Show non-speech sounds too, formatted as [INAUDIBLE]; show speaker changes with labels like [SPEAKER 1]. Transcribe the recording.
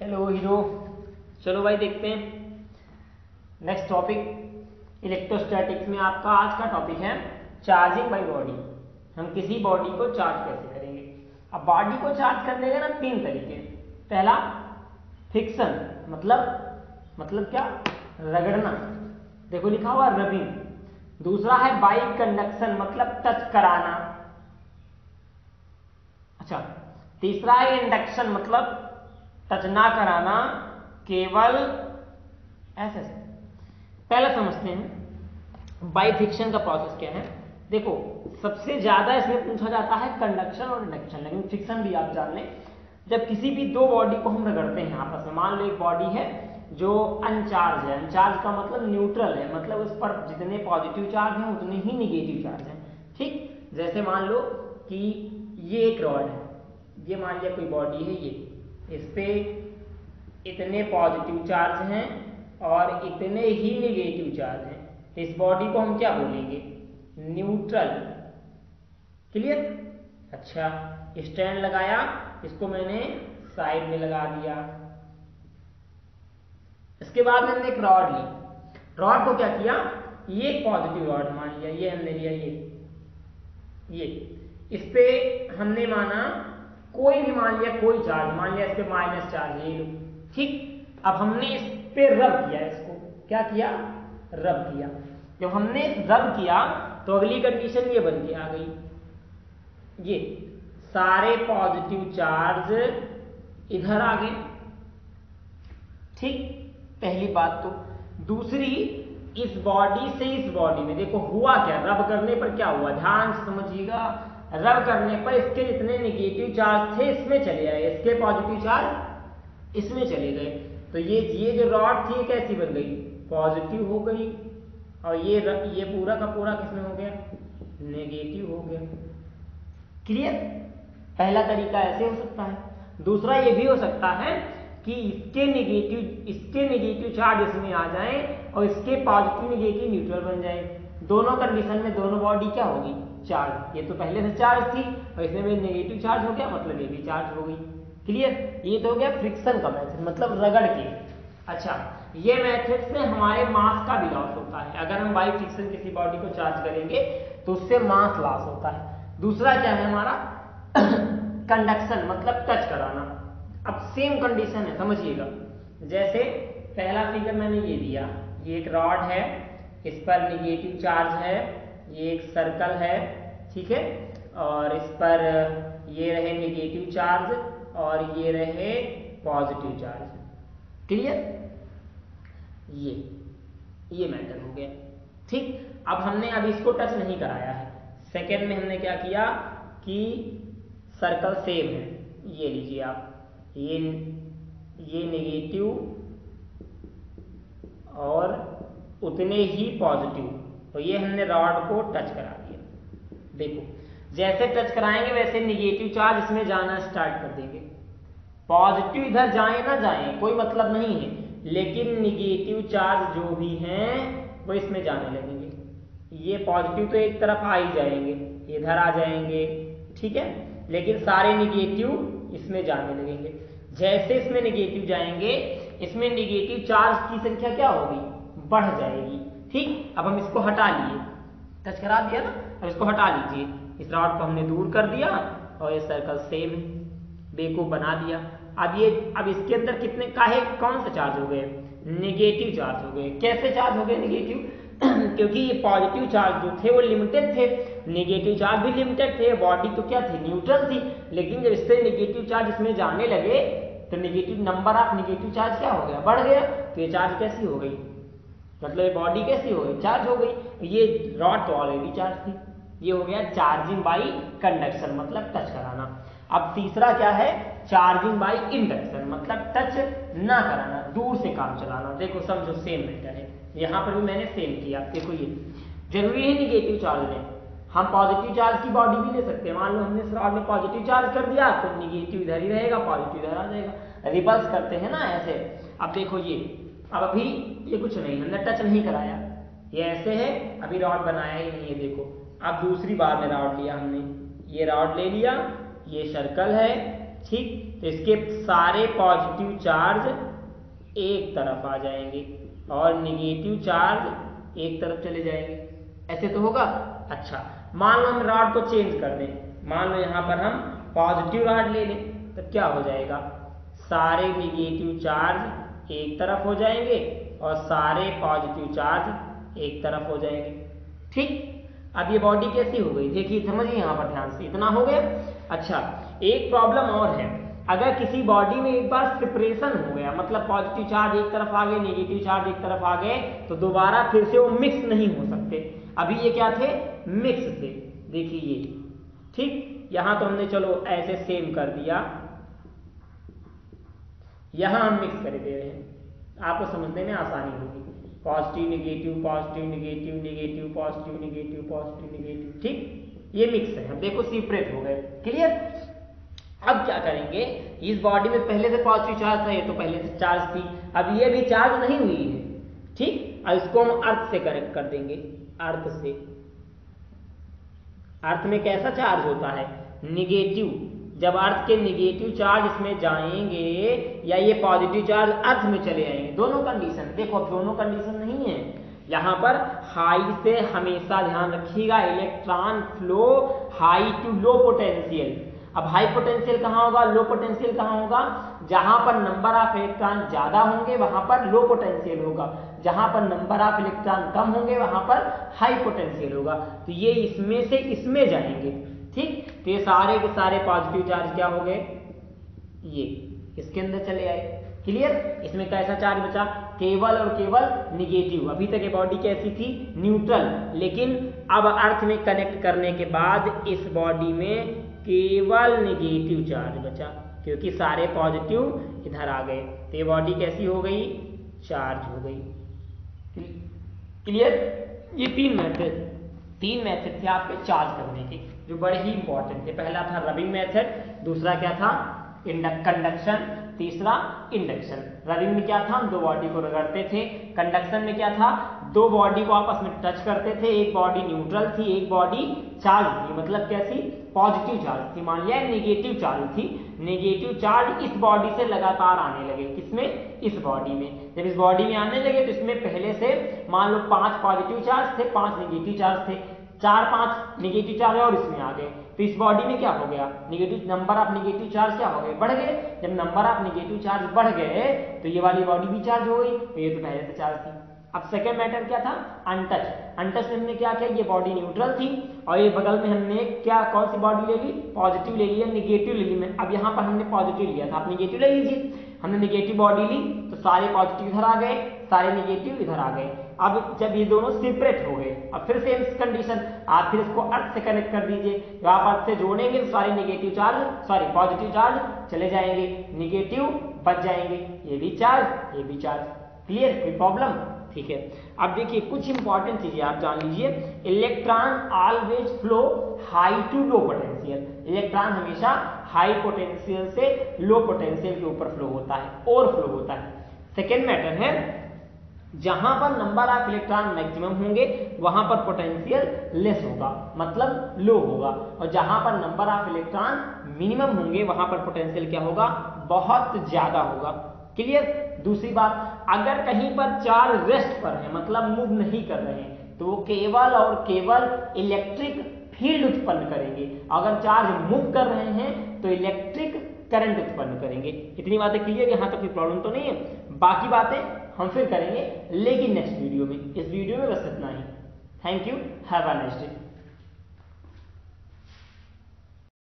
[SPEAKER 1] Hello hero चलो भाई देखते हैं। नेक्स्ट टॉपिक इलेक्ट्रोस्टैटिक्स में आपका आज का टॉपिक है चार्जिंग बाय बॉडी हम किसी बॉडी को चार्ज कैसे करेंगे? अब बॉडी को चार्ज करने के ना तीन तरीके पहला फिक्सन मतलब मतलब क्या? रगड़ना। देखो लिखा हुआ रबिंग दूसरा है बाई कंडक्शन मतलब टच कराना। अच्छा तीसरा है इंडक्शन मतलब टच ना कराना केवल, ऐसे पहले समझते हैं बाई फिक्शन का प्रोसेस क्या है? देखो, सबसे ज़्यादा इसमें पूछा जाता है कंडक्शन और इंडक्शन लेकिन फिक्शन भी आप जान लें। जब किसी भी दो बॉडी को हम रगड़ते हैं आपस में मान लो एक बॉडी है जो अनचार्ज है। अनचार्ज का मतलब न्यूट्रल है मतलब उस पर जितने पॉजिटिव चार्ज हैं, उतने ही निगेटिव चार्ज हैं। ठीक? जैसे मान लो कि ये एक रॉड है, ये मान लिया कोई बॉडी है ये। इस पे इतने पॉजिटिव चार्ज हैं और इतने ही निगेटिव चार्ज हैं। इस बॉडी को हम क्या बोलेंगे? न्यूट्रल क्लियर अच्छा स्टैंड लगाया, इसको मैंने साइड में लगा दिया। इसके बाद मैंने एक रॉड ली। रॉड को क्या किया? ये पॉजिटिव रॉड मान लिया, ये हमने लिया, ये। ये। इस पे हमने माना कोई भी मान लिया, कोई चार्ज, मान लिया इस पे माइनस चार्ज ले लो ठीक? अब हमने इस पे रब किया इसको। क्या किया? रब किया। जब हमने रब किया तो अगली कंडीशन ये बन के आ गई। ये, सारे पॉजिटिव चार्ज इधर आ गए। ठीक? पहली बात तो। दूसरी, इस बॉडी से इस बॉडी में, देखो, हुआ क्या? रब करने पर क्या हुआ? ध्यान समझिएगा। रब करने पर इसके जितने निगेटिव चार्ज थे, इसमें चले आए। इसके पॉजिटिव चार्ज इसमें चले गए। तो ये ये जो रॉड थी कैसी बन गई? पॉजिटिव हो गई। और ये रब, ये पूरा का पूरा किसमें हो गया? नेगेटिव हो गया। क्लियर पहला तरीका ऐसे हो सकता है। दूसरा ये भी हो सकता है कि इसके नेगेटिव इसके नेगेटिव चार्ज इसमें आ जाए और इसके पॉजिटिव नेगेटिव न्यूट्रल बन जाए। दोनों कंडीशन में दोनों बॉडी क्या होगी? चार्ज ये तो पहले से चार्ज थी, और इसमें भी नेगेटिव चार्ज हो गया मतलब ये भी चार्ज हो गई। क्लियर ये तो हो गया फ्रिक्शन का मेथड मतलब रगड़ के। अच्छा ये मेथड से हमारे मास का भी लॉस होता है। अगर हम बाई फ्रिक्शन किसी बॉडी को चार्ज करेंगे तो उससे मास लॉस होता है। दूसरा क्या है हमारा? [COUGHS] कंडक्शन मतलब टच कराना। अब सेम कंडीशन है, समझिएगा। जैसे पहला फिगर मैंने ये दिया, ये एक रॉड है, इस पर निगेटिव चार्ज है ये एक सर्कल है, ठीक है? और इस पर, ये रहे नेगेटिव चार्ज और ये रहे पॉजिटिव चार्ज क्लियर ये ये मैटर हो गया। ठीक? अब हमने अभी इसको टच नहीं कराया है। सेकेंड में हमने क्या किया कि सर्कल सेम है। ये लीजिए आप। ये ये नेगेटिव और उतने ही पॉजिटिव तो ये हमने रॉड को टच करा दिया। देखो, जैसे टच कराएँगे वैसे निगेटिव चार्ज इसमें जाना स्टार्ट कर देंगे। पॉजिटिव इधर जाए ना जाए, कोई मतलब नहीं है। लेकिन निगेटिव चार्ज जो भी हैं, वो इसमें जाने लगेंगे। ये पॉजिटिव तो एक तरफ़ आ ही जाएँगे, इधर आ जाएँगे, ठीक है? लेकिन सारे निगेटिव इसमें जाने लगेंगे। जैसे इसमें निगेटिव जाएँगे, इसमें निगेटिव चार्ज की संख्या क्या होगी? बढ़ जाएगी। ठीक? अब हम इसको हटा लिए। टच करा दिया ना? अब इसको हटा लीजिए। इस रॉड को हमने दूर कर दिया और ये सर्कल सेम बेकूफ बना दिया। अब ये, अब इसके अंदर कितने, काहे? कौन सा चार्ज हो गए? नेगेटिव चार्ज हो गए। कैसे चार्ज हो गए नेगेटिव [CLEARS THROAT] क्योंकि ये पॉजिटिव चार्ज जो थे वो लिमिटेड थे। नेगेटिव चार्ज भी लिमिटेड थे। बॉडी तो क्या थी? न्यूट्रल थी। लेकिन जब इससे नेगेटिव चार्ज इसमें जाने लगे तो negative number of negative charge क्या हो गया? बढ़ गया। तो ये चार्ज कैसी हो गई? मतलब बॉडी कैसी हो गई? चार्ज हो गई। ये रॉड तो ऑलरेडी चार्ज थी। ये हो गया चार्जिंग बाई कंडक्शन मतलब टच कराना। अब तीसरा क्या है? चार्जिंग बाई इंडक्शन मतलब टच ना कराना, दूर से काम चलाना। देखो, समझो सेम मैटर है। यहाँ पर भी मैंने सेम किया। देखो ये। ज़रूरी है निगेटिव चार्ज में हम पॉजिटिव चार्ज की बॉडी भी ले सकते हैं। मान लो, हमने रॉड में पॉजिटिव चार्ज कर दिया तो निगेटिव इधर ही रहेगा पॉजिटिव इधर आ जाएगा। रिवर्स करते हैं ना ऐसे। अब देखो ये। अब अभी ये कुछ नहीं, हमने टच नहीं कराया। ये ऐसे है, अभी रॉड बनाया ही नहीं है, देखो। अब दूसरी बार में रॉड लिया हमने। ये रॉड ले लिया, ये सर्कल है, ठीक? तो इसके सारे पॉजिटिव चार्ज एक तरफ़ आ जाएँगे और निगेटिव चार्ज एक तरफ़ चले जाएँगे। ऐसे तो होगा? अच्छा मान लो हम रॉड को चेंज कर दें। मान लो यहाँ पर हम पॉजिटिव रॉड ले लें तो क्या हो जाएगा? सारे निगेटिव चार्ज एक तरफ़ हो जाएँगे और सारे पॉजिटिव चार्ज एक तरफ़ हो जाएँगे। ठीक? अब ये बॉडी कैसी हो गई? देखिए, समझिए यहाँ पर ध्यान से। इतना हो गया? अच्छा एक प्रॉब्लम और है। अगर किसी बॉडी में एक बार सेपरेशन हो गया मतलब पॉजिटिव चार्ज एक तरफ़ आ गए नेगेटिव चार्ज एक तरफ़ आ गए तो दोबारा फिर से वो मिक्स नहीं हो सकते। अभी ये क्या थे? मिक्स थे। देखिए ठीक? यहाँ तो हमने, चलो, ऐसे सेम कर दिया। यहाँ हम मिक्स कर दे रहे हैं। आपको समझने में आसानी होगी। Positive negative positive negative negative positive negative positive negative ठीक? ये मिक्स है। हम देखो सीपरेट हो गए। क्लियर अब क्या करेंगे? इस बॉडी में पहले से पॉजिटिव चार्ज था, ये तो पहले से चार्ज थी। अब ये भी चार्ज नहीं हुई है। ठीक? अब इसको हम अर्थ से करेक्ट कर देंगे। अर्थ से। अर्थ में कैसा चार्ज होता है? निगेटिव जब अर्थ के निगेटिव चार्ज इसमें जाएँगे या ये पॉजिटिव चार्ज अर्थ में चले आएँगे, दोनों कंडीशन देखो दोनों कंडीशन नहीं है। यहाँ पर हाई से हमेशा ध्यान रखिएगा electron flow high to low potential अब हाई पोटेंशियल कहाँ होगा? लो पोटेंशियल कहाँ होगा? जहाँ पर नंबर ऑफ़ इलेक्ट्रॉन ज़्यादा होंगे, वहाँ पर लो पोटेंशियल होगा। जहाँ पर नंबर ऑफ़ इलेक्ट्रॉन कम होंगे, वहाँ पर हाई पोटेंशियल होगा। तो ये इसमें से इसमें जाएँगे। ठीक? तो ये सारे के सारे पॉजिटिव चार्ज क्या हो गए? ये। इसके अंदर चले आए। क्लियर इसमें कैसा चार्ज बचा? केवल और केवल निगेटिव अभी तक ये बॉडी कैसी थी? न्यूट्रल लेकिन अब अर्थ में कनेक्ट करने के बाद इस बॉडी में केवल निगेटिव चार्ज बचा, क्योंकि सारे पॉजिटिव इधर आ गए। तो ये बॉडी कैसी हो गई? चार्ज हो गई। क्लियर ये तीन मेथड तीन मेथड थे आपके चार्ज करने के। जो बड़े ही इंपॉर्टेंट थे पहला था रबिंग मेथड दूसरा क्या था? कंडक्शन तीसरा इंडक्शन रबिंग में क्या था? हम दो बॉडी को रगड़ते थे. कंडक्शन में क्या था? दो बॉडी को आपस में टच करते थे. एक बॉडी न्यूट्रल थी, एक बॉडी चार्ज थी. मतलब कैसी पॉजिटिव चार्ज थी. मान लिया नेगेटिव चार्ज थी. नेगेटिव चार्ज इस बॉडी से लगातार आने लगे. किसमें? इस बॉडी में. जब इस बॉडी में आने लगे तो इसमें पहले से मान लो पाँच पॉजिटिव चार्ज थे, पाँच नेगेटिव चार्ज थे. चार पाँच निगेटिव चार्ज और इसमें आ गए। तो इस बॉडी में क्या हो गया? Negative number of negative charge क्या हो गए? बढ़ गए। जब नंबर ऑफ़ निगेटिव चार्ज बढ़ गए तो ये वाली बॉडी भी चार्ज हो गई तो ये तो पहले से चार्ज थी। अब सेकेंड मैटर क्या था? अनटच अनटच में हमने क्या किया? ये बॉडी न्यूट्रल थी। और ये बगल में हमने क्या, कौन सी बॉडी ले ली? पॉजिटिव ले ली लिया निगेटिव ले ली? अब यहाँ पर हमने पॉजिटिव लिया था। आप निगेटिव ले लीजिए। हमने निगेटिव बॉडी ली तो सारे पॉजिटिव इधर आ गए, सारे निगेटिव इधर आ गए। अब जब ये दोनों सेपरेट हो गए, अब फिर सेम कंडीशन आप फिर इसको अर्थ से कनेक्ट कर दीजिए। जब आप अर्थ से जोड़ेंगे तो सारे negative charge sorry positive charge चले जाएँगे। निगेटिव बच जाएँगे। ये भी चार्ज ये भी चार्ज क्लियर कोई प्रॉब्लम ठीक है? अब देखिए, कुछ इंपॉर्टेंट चीज़ें आप जान लीजिए। Electron always flow high to low potential electron हमेशा हाई पोटेंशियल से लो पोटेंशियल के ऊपर फ्लो होता है, और फ्लो होता है। सेकेंड मैटर है, जहाँ पर नंबर ऑफ़ इलेक्ट्रॉन मैक्सिमम होंगे, वहाँ पर पोटेंशियल लेस होगा मतलब लो होगा। और जहाँ पर नंबर ऑफ़ इलेक्ट्रॉन मिनिमम होंगे, वहाँ पर पोटेंशियल क्या होगा? बहुत ज़्यादा होगा। क्लियर दूसरी बात, अगर कहीं पर चार रेस्ट पर है मतलब मूव नहीं कर रहे हैं तो वो केवल और केवल इलेक्ट्रिक फ़ील्ड उत्पन्न करेंगे। अगर चार्ज मूव कर रहे हैं तो इलेक्ट्रिक करंट उत्पन्न करेंगे। इतनी बातें क्लियर यहाँ तक कोई प्रॉब्लम तो नहीं है। बाकी बातें हम फिर करेंगे। लेकिन नेक्स्ट वीडियो में। इस वीडियो में बस इतना ही। Thank you have a next day